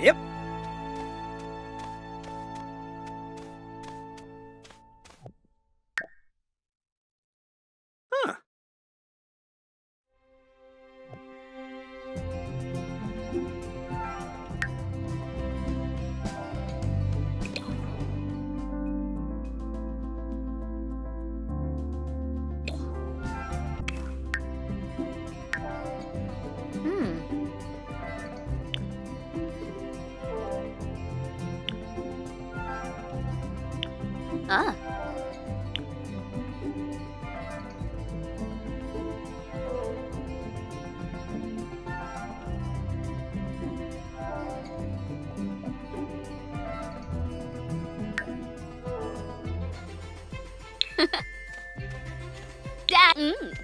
Yep. Ah. That. Mm.